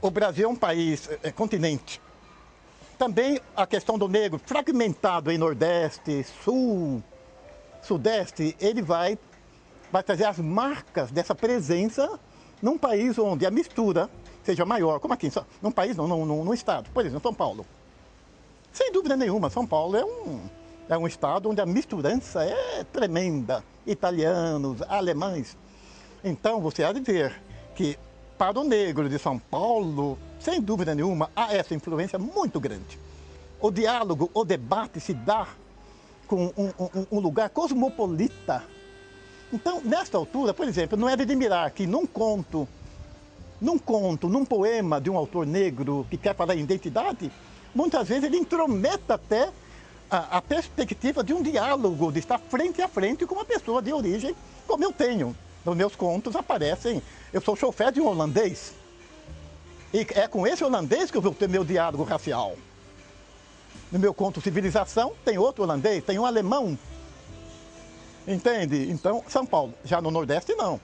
o Brasil é um país, é, é continente. Também a questão do negro fragmentado em Nordeste, Sul, Sudeste, ele vai, vai trazer as marcas dessa presença num país onde a mistura seja maior, como aqui, num país, não, num, num, num estado, por exemplo, São Paulo. Sem dúvida nenhuma, São Paulo é um, é um estado onde a misturança é tremenda. Italianos, alemães. Então, você há de ver que para o negro de São Paulo, sem dúvida nenhuma, há essa influência muito grande. O diálogo, o debate se dá com um, um, um lugar cosmopolita. Então, nesta altura, por exemplo, não é de admirar que num conto, num conto, num poema de um autor negro que quer falar em identidade, muitas vezes ele intrometa até a, a perspectiva de um diálogo, de estar frente a frente com uma pessoa de origem como eu tenho. Nos meus contos aparecem, eu sou chofer de um holandês. E é com esse holandês que eu vou ter meu diálogo racial. No meu conto Civilização, tem outro holandês, tem um alemão. Entende? Então, São Paulo. Já no Nordeste, não.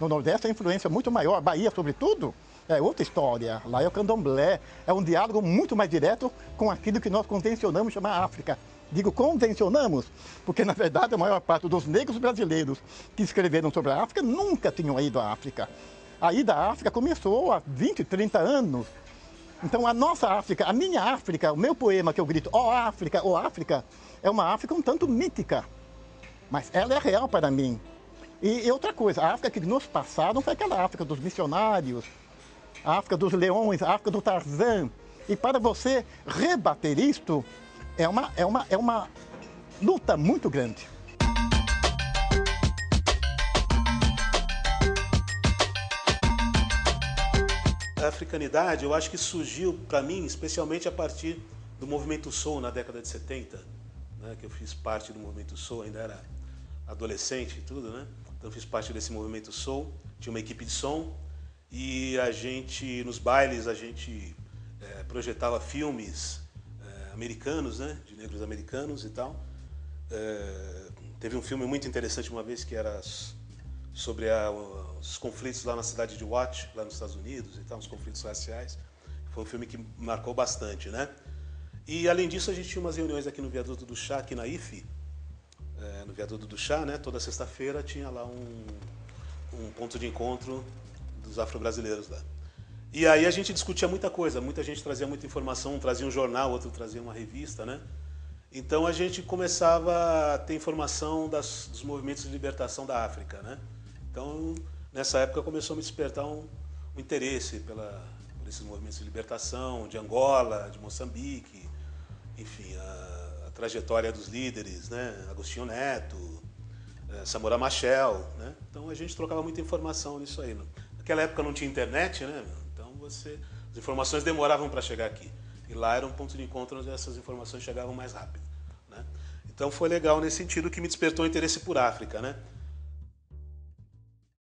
No Nordeste, a influência é muito maior. Bahia, sobretudo, é outra história. Lá é o candomblé. É um diálogo muito mais direto com aquilo que nós convencionamos chamar África. Digo convencionamos, porque na verdade a maior parte dos negros brasileiros que escreveram sobre a África nunca tinham ido à África. A ida à África começou há 20, 30 anos. Então a nossa África, a minha África, o meu poema que eu grito, ó oh, África, ó oh, África, é uma África um tanto mítica. Mas ela é real para mim. E, outra coisa, a África que nos passaram foi aquela África dos missionários, a África dos leões, a África do Tarzan. E para você rebater isto, é uma, é uma, é uma luta muito grande. A africanidade, eu acho que surgiu para mim, especialmente a partir do movimento soul na década de 70, né, que eu fiz parte do movimento soul, ainda era adolescente e tudo, né? Então fiz parte desse movimento soul, tinha uma equipe de som e a gente nos bailes a gente é, projetava filmes americanos, né? De negros americanos e tal. É, teve um filme muito interessante uma vez que era sobre a, os conflitos lá na cidade de Watt, lá nos Estados Unidos e tal, os conflitos raciais. Foi um filme que marcou bastante, né? E além disso, a gente tinha umas reuniões aqui no Viaduto do Chá, aqui na IFE, é, no Viaduto do Chá, né? Toda sexta-feira tinha lá um, um ponto de encontro dos afro-brasileiros lá. E aí a gente discutia muita coisa, muita gente trazia muita informação, um trazia um jornal, outro trazia uma revista, né? Então a gente começava a ter informação das, dos movimentos de libertação da África, né? Então nessa época começou a me despertar um, um interesse pela, por esses movimentos de libertação, de Angola, de Moçambique, enfim, a, a trajetória dos líderes, né? Agostinho Neto, é, Samora Machel, né? Então a gente trocava muita informação nisso aí. Naquela época não tinha internet, né? você. As informações demoravam para chegar aqui. E lá era um ponto de encontro onde essas informações chegavam mais rápido. Né? Então foi legal nesse sentido que me despertou interesse por África. Né?